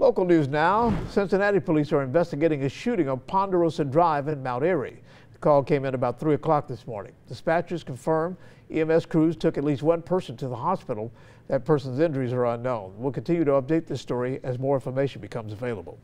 Local news now. Cincinnati police are investigating a shooting on Ponderosa Drive in Mount Airy. The call came in about 3 o'clock this morning. Dispatchers confirm EMS crews took at least one person to the hospital. That person's injuries are unknown. We'll continue to update this story as more information becomes available.